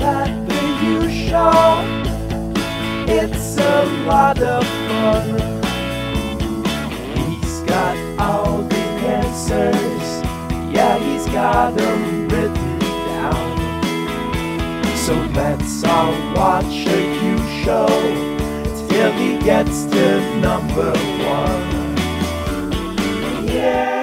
not the Hugh show. It's a lot of fun. He's got all the answers. Yeah, he's got them written down. So let's all watch a Hugh show till he gets to number one. Yeah.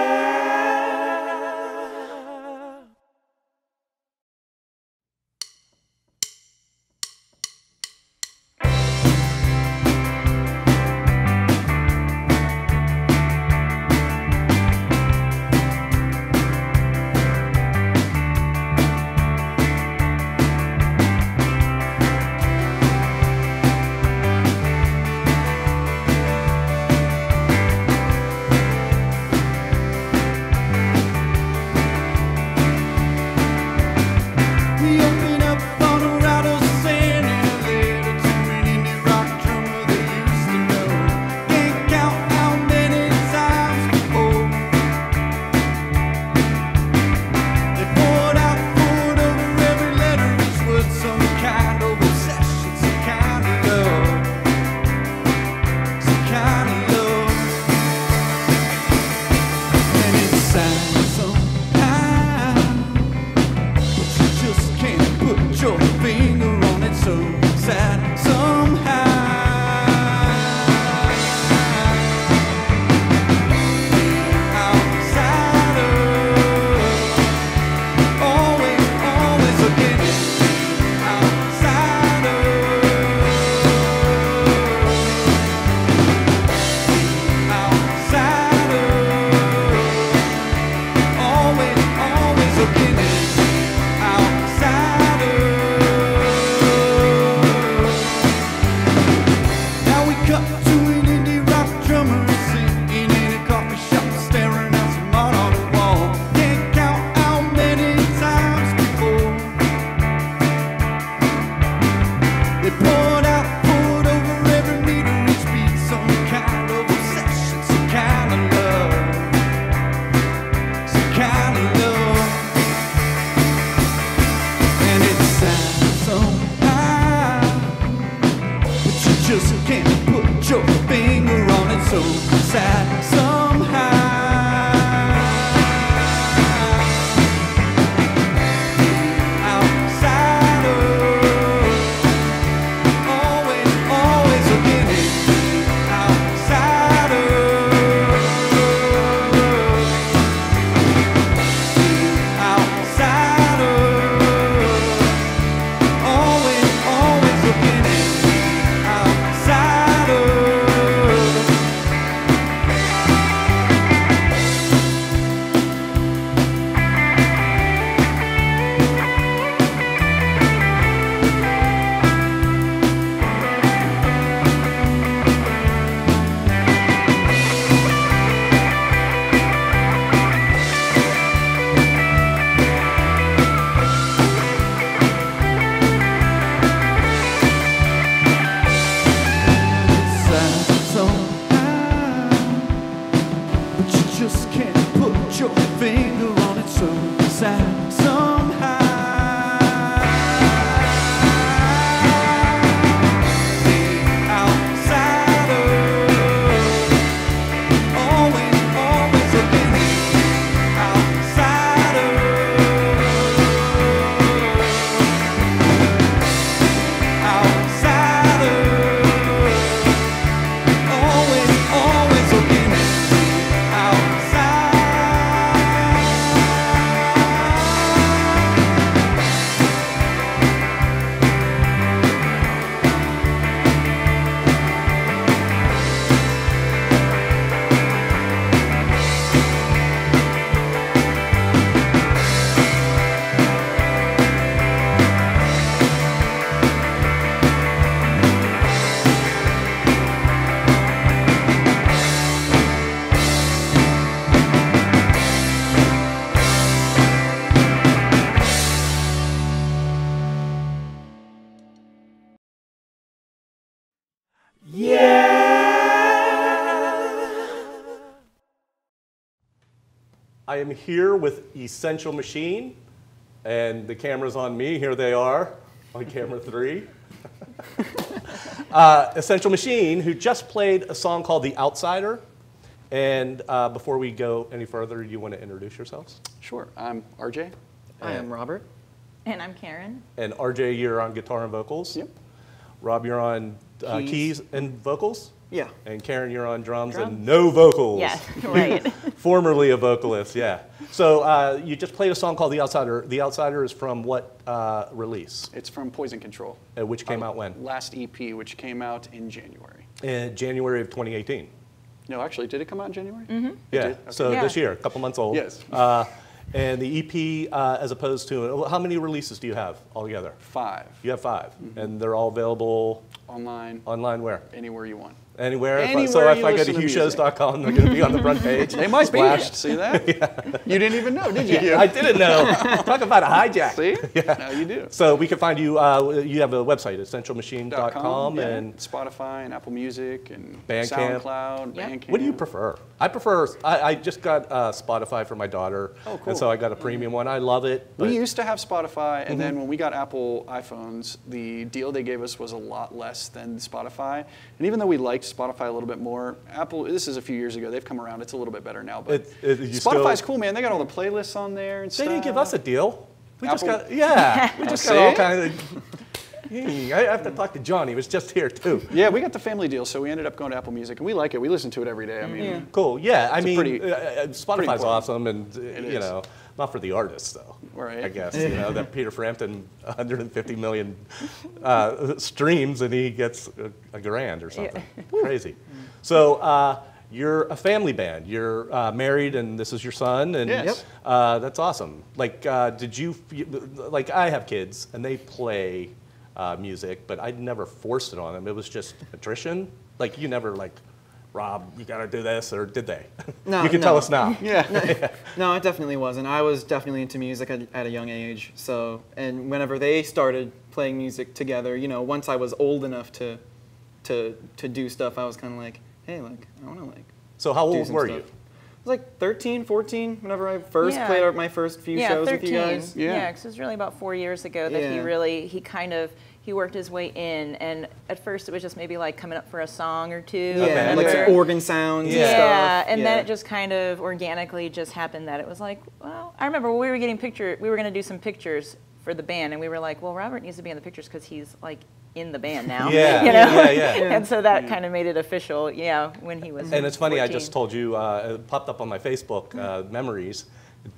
I am here with Essential Machine, and the camera's on me. Here they are on camera three. uh, Essential Machine, who just played a song called The Outsider. And uh, before we go any further, you want to introduce yourselves? Sure. I'm RJ. I am Robert. And I'm Karen. And RJ, you're on guitar and vocals. Yep. Rob, you're on uh, keys. keys. and vocals. Yeah. And Karen, you're on drums, and no vocals. Yes, right. Formerly a vocalist, yeah. So uh, you just played a song called The Outsider. The Outsider is from what uh, release? It's from Poison Control. Uh, which came Our out when? Last EP, which came out in January. In January of 2018. No, actually, did it come out in January? Mm-hmm. Yeah, did? Okay. so Yeah. this year, a couple months old. Yes. Uh, and the EP, uh, as opposed to, how many releases do you have altogether? Five. You have 5 Mm-hmm. and they're all available Online, online where? anywhere you want. Anywhere? If I- so if I go to listen to hughshows.com, they're going to be on the front page. They might be. Splash. See that? yeah. You didn't even know, did you? I didn't know. Talk about a hijack. See? Yeah. Now you do. So we can find you. Uh, you have a website, essentialmachine.com, yeah. and Spotify and Apple Music and Bandcamp. SoundCloud, Yep. Bandcamp. what do you prefer? I prefer. I, I just got uh, Spotify for my daughter, Oh, cool. and so I got a premium one. I love it. but- We used to have Spotify, and Mm-hmm. then when we got Apple iPhones, the deal they gave us was a lot less than Spotify. And even though we liked Spotify a little bit more, Apple, this is a few years ago, they've come around, it's a little bit better now. But It- it- Spotify's still- cool, man. They got all the playlists on there and they stuff. didn't give us a deal. We just got yeah. We just got all kind of. I have to talk to John. He was just here too. Yeah, we got the family deal, so we ended up going to Apple Music, and we like it. We listen to it every day. I mean, Cool. Yeah. I It's mean, pretty- uh, uh, Spotify's awesome, and uh, you is. know, not for the artists though. Right. I guess you know that Peter Frampton 150 million uh, streams and he gets a, a grand or something. Crazy. So. Uh, you're a family band. You're uh, married, and this is your son, and Yes. Yep. uh, that's awesome. Like, uh, did you f- like? I have kids, and they play uh, music, but I never forced it on them. It was just attrition. Like, you never like, Rob, you got to do this, or did they? No, you can tell us now. yeah. No, it definitely wasn't. I was definitely into music at, at a young age. So, and whenever they started playing music together, you know, once I was old enough to, to, to do stuff, I was kind of like, hey, like, I want to like So how old were stuff. you? I was like 13, 14, whenever I first Yeah. played out my first few yeah, shows 13. with you guys. Yeah. Yeah, 'cause it was really about four years ago that he really, he kind of, he worked his way in. And at first it was just maybe like coming up for a song or two. Yeah, Okay. like some organ sounds Yeah. and stuff. Yeah, and then it just kind of organically just happened that it was like, well, I remember we were getting picture, we were going to do some pictures for the band, and we were like, well, Robert needs to be in the pictures because he's like in the band now. Yeah, you know? yeah, yeah. and so that kind of made it official. Yeah, when he was. And it's funny, I just told you, uh, it popped up on my Facebook uh, memories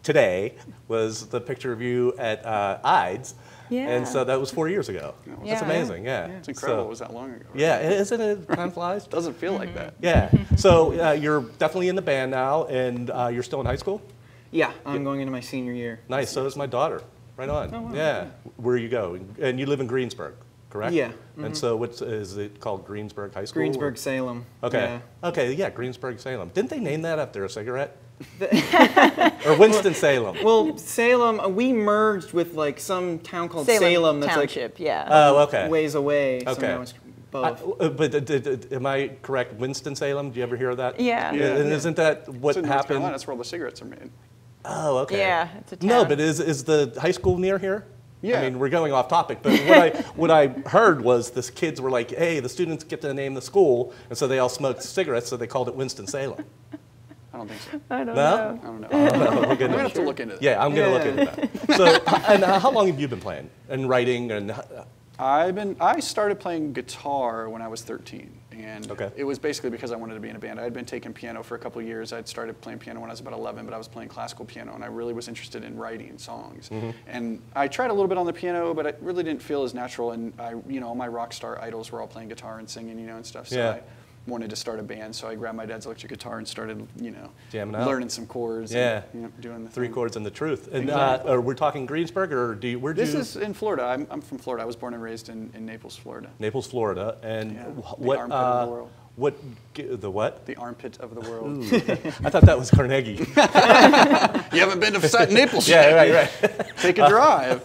today was the picture of you at uh, IDES. Yeah. And so that was four years ago. Yeah. That's amazing, yeah. It's incredible. So- it was that long ago. right? yeah, isn't it? Time flies. Doesn't feel like Mm-hmm. that. Yeah. So uh, you're definitely in the band now, and uh, you're still in high school? Yeah, I'm going into my senior year. Nice. So is my daughter. Right on. Yeah. Where you go? And you live in Greensburg, correct? Yeah. And so what's is it called Greensburg High School? or- Greensburg, Salem. Okay. Yeah. Okay. Yeah. Greensburg Salem. Didn't they name that after a cigarette? or Winston Salem. Well, Salem, uh, we merged with like some town called Salem, Salem, that's Township. yeah. Oh, okay. ways away. Okay. now it's I- both. uh, but uh, did- did- am I correct? Winston Salem. Do you ever hear of that? Yeah. yeah. And isn't that what It's in North happened? Carolina. That's where all the cigarettes are made. Oh, okay. Yeah, it's a town. No, but is is the high school near here? Yeah. I mean, we're going off topic, but what I what I heard was the kids were like, "Hey, the students get to name the school," and so they all smoked cigarettes, so they called it Winston Salem. I don't think so. I don't No? I know. don't know. Oh, we're I'm gonna- gonna have to look into that. Yeah, I'm gonna look into that. So, and uh, how long have you been playing and writing and? uh, I've been. I started playing guitar when I was 13, and Okay. it was basically because I wanted to be in a band. I had been taking piano for a couple of years. I'd started playing piano when I was about 11, but I was playing classical piano, and I really was interested in writing songs. Mm-hmm. And I tried a little bit on the piano, but it really didn't feel as natural. And I, you know, all my rock star idols were all playing guitar and singing, you know, and stuff. So Yeah. I wanted to start a band, so I grabbed my dad's electric guitar and started, you know, Jamming out. learning some chords. Yeah. and, you know, doing the Three thing. chords and the truth. And Exactly. uh, are talking Greensburg or do you, where'd This you? is in Florida. I'm, I'm from Florida. I was born and raised in, in Naples, Florida. Naples, Florida, and Yeah, wh- the what? armpit of the uh, world. what? The what? The armpit of the world. I thought that was Carnegie. You haven't been to Sa- Naples yeah, yet. right, right. Take a drive.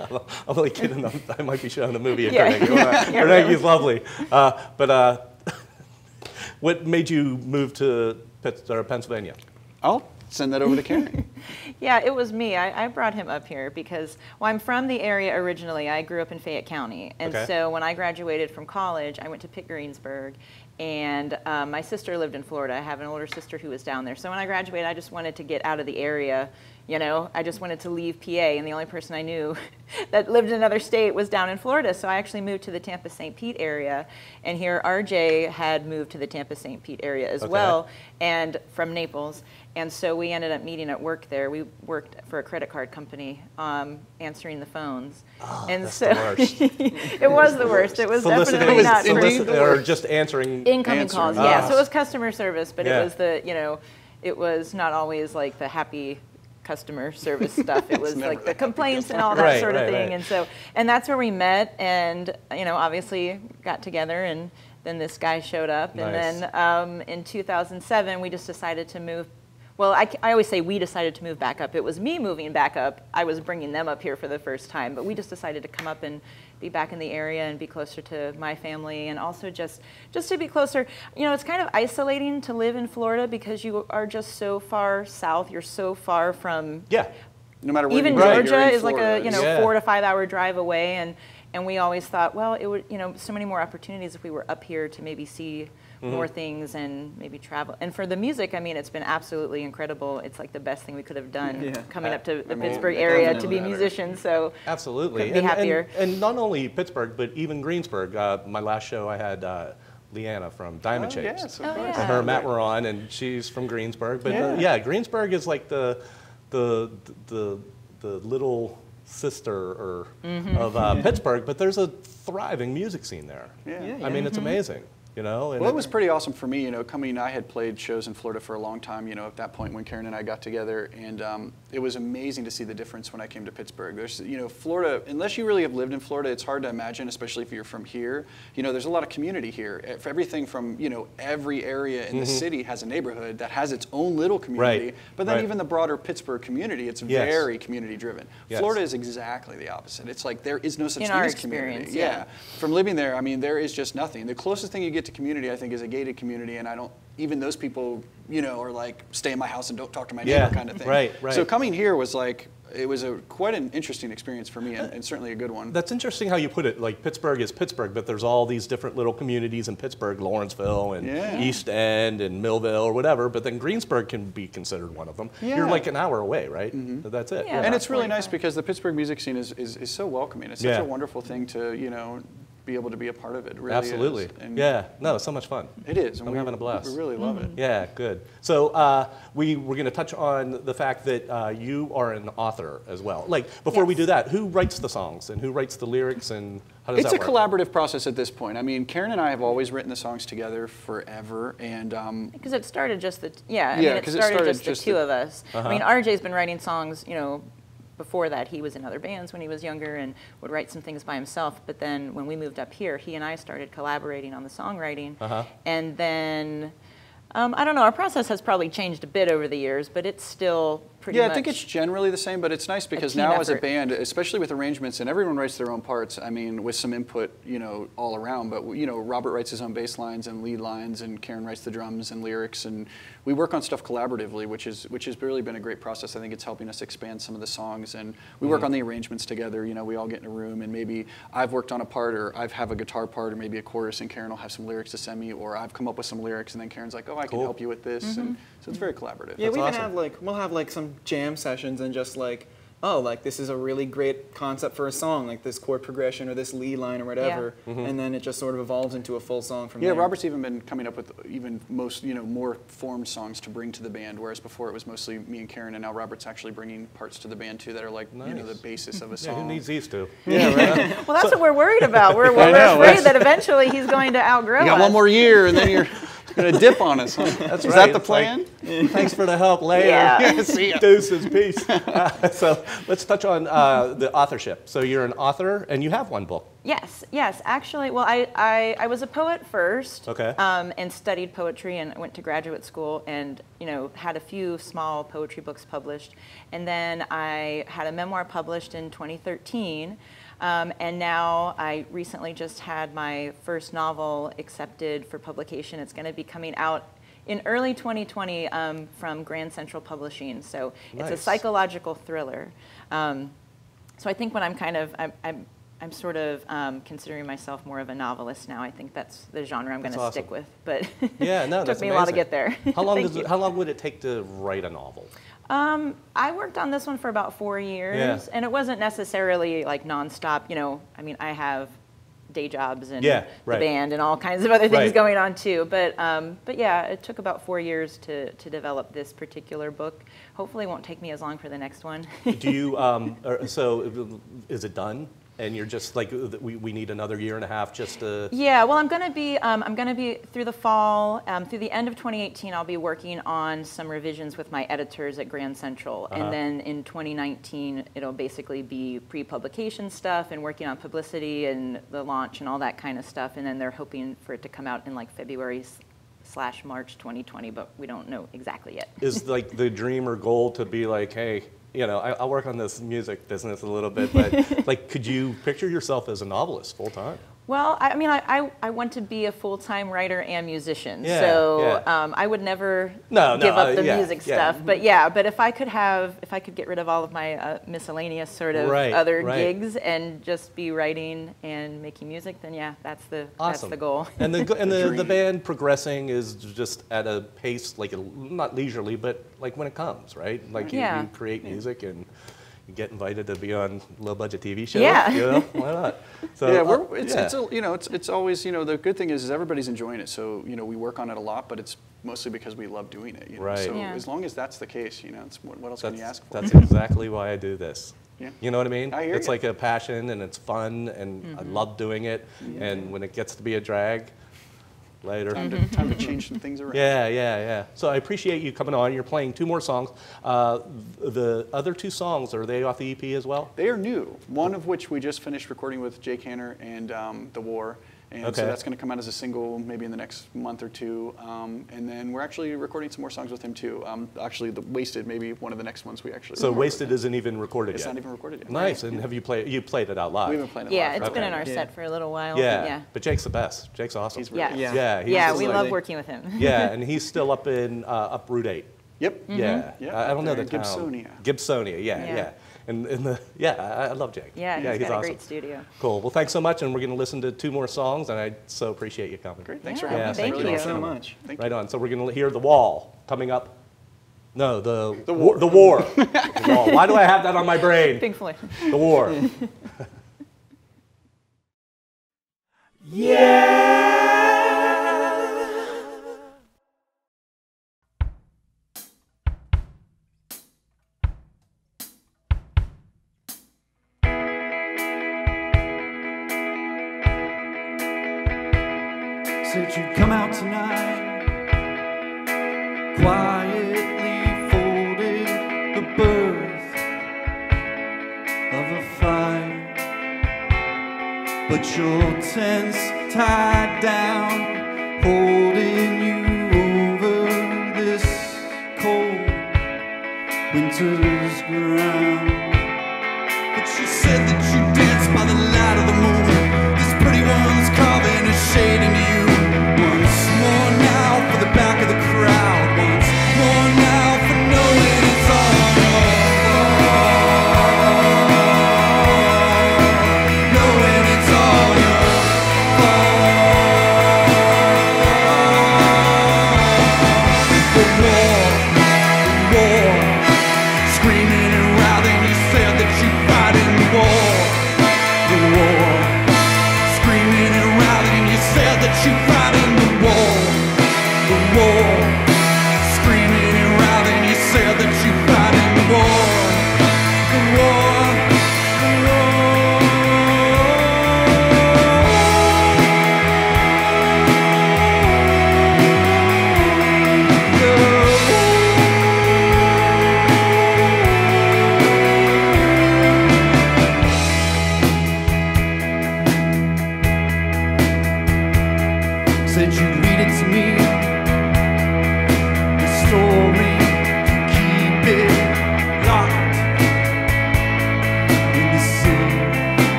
I'm only kidding. I'm- might be showing the movie at Yeah. Carnegie. Carnegie's lovely. Uh, but uh, what made you move to Pitts- or Pennsylvania? Oh, send that over to Karen. Yeah, it was me. I, I brought him up here because, well, I'm from the area originally. I grew up in Fayette County. And Okay. so when I graduated from college, I went to Pitt Greensburg. And um, my sister lived in Florida. I have an older sister who was down there. So when I graduated, I just wanted to get out of the area. You know, I just wanted to leave PA. And the only person I knew that lived in another state was down in Florida. So I actually moved to the Tampa St. Pete area. And here, RJ had moved to the Tampa St. Pete area as Okay. well and from Naples. And so we ended up meeting at work there. We worked for a credit card company, um, answering the phones. and that's so it was the worst. It was definitely not the or just answering. incoming Answering. calls. Ah. Yeah, so it was customer service, but Yeah. it was the you know, it was not always like the happy customer service stuff. It was like the the complaints and all that Right, sort of right, thing. right. And so, and that's where we met, and you know, obviously got together, and then this guy showed up, and then um, in 2007 we just decided to move. Well, I, I always say we decided to move back up. It was me moving back up. I was bringing them up here for the first time, but we just decided to come up and be back in the area and be closer to my family, and also just just to be closer. You know, it's kind of isolating to live in Florida because you are just so far south. You're so far from Yeah. No matter where even you go, you're Georgia in is like a you know Yeah. four to five hour drive away, and and we always thought, well, it would you know so many more opportunities if we were up here to maybe see Mm-hmm. more things and maybe travel. And for the music, I mean, it's been absolutely incredible. It's like the best thing we could have done Yeah. coming up to the I mean, Pittsburgh area to be matters. musicians. So Absolutely. Be and, and- happier. And, not only Pittsburgh, but even Greensburg. Uh, my last show, I had uh, Leanna from Diamond Oh, Shapes. yes, of Oh, yeah. And her and Matt were on, and she's from Greensburg. But yeah, Yeah. yeah Greensburg is like the the the the little sister or Mm-hmm. of uh, Pittsburgh. But there's a thriving music scene there. Yeah. Yeah, I mean, Mm-hmm. it's amazing. You know. And Well, it was pretty awesome for me, you know, coming, I had played shows in Florida for a long time, you know, at that point when Karen and I got together, and um, it was amazing to see the difference when I came to Pittsburgh. There's, you know, Florida, unless you really have lived in Florida, it's hard to imagine, especially if you're from here. You know, there's a lot of community here. For everything from, you know, every area in the city has a neighborhood that has its own little community, Right, but then right. even the broader Pittsburgh community, it's Yes. very community driven. Yes. Florida is exactly the opposite. It's like there is no such In thing our as community. experience, yeah. From living there, I mean, there is just nothing. The closest thing you get to community, I think, is a gated community, and I don't. Even those people, you know, are like, stay in my house and don't talk to my neighbor, Yeah, kind of thing. right, right. So coming here was like, it was a quite an interesting experience for me, and, and certainly a good one. That's interesting how you put it. Like Pittsburgh is Pittsburgh, but there's all these different little communities in Pittsburgh, Lawrenceville and Yeah. East End and Millvale or whatever. But then Greensburg can be considered one of them. Yeah. You're Mm-hmm. like an hour away, right? That's it. Yeah. and it's really nice because the Pittsburgh music scene is, is, is so welcoming. It's such Yeah. a wonderful thing to, you know, be able to be a part of it. it really Absolutely. And Yeah. No, it's so much fun. It is. and I'm we, having a blast. We really love it. Yeah, good. So uh, we were going to touch on the fact that uh, you are an author as well. Like before we do that, who writes the songs and who writes the lyrics and how does It's a that work? collaborative process at this point. I mean, Karen and I have always written the songs together forever, and um, Because it started just the yeah, I Yeah, mean, it 'cause it started, started just, just the two the- of us. I mean, RJ's been writing songs, you know, before that he was in other bands when he was younger and would write some things by himself. But then when we moved up here, he and I started collaborating on the songwriting, Uh-huh. and then. Um, I don't know. Our process has probably changed a bit over the years, but it's still pretty yeah, much. I think it's generally the same, but it's nice because team now as a band, especially with arrangements, and everyone writes their own parts. I mean, with some input, you know, all around. But you know, Robert writes his own bass lines and lead lines, and Karen writes the drums and lyrics, and we work on stuff collaboratively, which is which has really been a great process. I think it's helping us expand some of the songs, and we Mm-hmm. work on the arrangements together. You know, we all get in a room, and maybe I've worked on a part, or I've have a guitar part, or maybe a chorus, and Karen will have some lyrics to send me, or I've come up with some lyrics, and then Karen's like, oh, I can help you with this, and so it's very collaborative. Yeah, we awesome. even have like we'll have like some jam sessions and just like oh like this is a really great concept for a song like this chord progression or this lead line or whatever Mm-hmm. and then it just sort of evolves into a full song from Yeah, there. Yeah, Robert's even been coming up with even most, you know, more formed songs to bring to the band, whereas before it was mostly me and Karen, and now Robert's actually bringing parts to the band too that are like, you know, the basis of a Yeah, song. who needs these two? Yeah, right. Well, that's what we're worried about. We're, we're know, afraid that eventually he's going to outgrow you got us. one more year, and then you're gonna dip on us. Huh? That's Is right. that the It's like, plan? Thanks for the help later. Yeah. See ya. Deuces, peace. Uh, so let's touch on uh, the authorship. So you're an author and you have one book. Yes, yes. Actually, well, I, I, I was a poet first. Okay. Um, and studied poetry and went to graduate school and, you know, had a few small poetry books published. And then I had a memoir published in 2013. Um, and now I recently just had my first novel accepted for publication. It's going to be coming out in early 2020 um, from Grand Central Publishing. So it's a psychological thriller. Um, so I think when I'm kind of, I'm, I'm, I'm sort of um, considering myself more of a novelist now. I think that's the genre I'm going to That's stick with. But Yeah, no, it took that's me a while to get there. How long does it, how long would it take to write a novel? Um, I worked on this one for about four years, Yeah. and it wasn't necessarily like nonstop. You know, I mean, I have day jobs and Yeah, the band and all kinds of other things Right. going on too. But um, but yeah, it took about four years to to develop this particular book. Hopefully, it won't take me as long for the next one. Do you, um, so is it done? And you're just like, we, we need another year and a half just to, Yeah, well, I'm going to be um, I'm going to be through the fall, um, through the end of 2018. I'll be working on some revisions with my editors at Grand Central, Uh-huh. and then in 2019 it'll basically be pre-publication stuff and working on publicity and the launch and all that kind of stuff. And then they're hoping for it to come out in like February slash March 2020, but we don't know exactly yet. is like the dream or goal to be like, hey, you know, I, work on this music business a little bit, but like, could you picture yourself as a novelist full time? Well, I I mean, I, I, I want to be a full-time writer and musician, Yeah, so yeah. Um, I would never No, no, give up uh, the yeah, music yeah. stuff. But yeah, but if I could have, if I could get rid of all of my uh, miscellaneous sort of Right, other right. gigs and just be writing and making music, then yeah, that's the that's the goal. And the, and the, the dream. band progressing is just at a pace, like, a, not leisurely, but like when it comes, right? Like you, Yeah. you create music and you get invited to be on low budget TV shows. Yeah. You know, why not? So, yeah, uh, we're, it's, yeah. it's a, you know it's, it's always you know the good thing is, is everybody's enjoying it. So you know we work on it a lot, but it's mostly because we love doing it. You know? Right. So Yeah. as long as that's the case, you know, it's, what, what else can you That's, ask for? that's exactly why I do this. Yeah. You know what I mean? I hear it's ya. like a passion and it's fun and I Mm-hmm. love doing it. And when it gets to be a drag, later. time, to, time to change some things around. Yeah, yeah, yeah. So I appreciate you coming on. You're playing two more songs. Uh, the other two songs, are they off the EP as well? They are new. One of which we just finished recording with Jake Hanner and um, The War. And Okay. so that's going to come out as a single maybe in the next month or two. Um, and then we're actually recording some more songs with him too. Um, actually, the Wasted, maybe one of the next ones we actually. So Wasted isn't even recorded It's yet. It's not even recorded yet. Nice. And have you played? You played it out live. We've been playing it yeah, live. it's been in our Yeah. set for a little while. Yeah. yeah, But Jake's the best. Jake's awesome. He's really yeah. Yeah. Yeah, he's yeah. We like- love working with him. yeah, and he's still up in uh, up Route 8. Yep. Yeah, Yeah, I, I don't know the there town. Gibsonia. Gibsonia, yeah, yeah. Yeah. And, and the yeah, I, I love Jake. Yeah, yeah, he's he's got a awesome. great studio. Cool. Well, thanks so much, and we're going to listen to two more songs, and I so appreciate you coming. Great. Thanks Yeah, for having Yeah, us. thank Really you. Thank you awesome. so much. Thank Right on. So we're going to hear the wall coming up. No, the The war. War. The war. the wall. Why do I have that on my brain? Pink Floyd. The war. said come out tonight. Quietly folded the birth of a fight. But your tense tied down,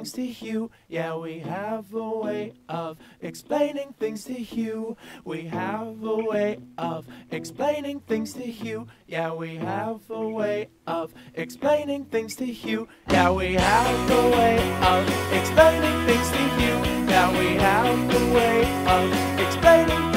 things to you. Yeah, we have a way of explaining things to you. We have a way of explaining things to you. Yeah, we have a way of explaining things to you. Yeah, we have a way of explaining things to you. Yeah, we have a way of explaining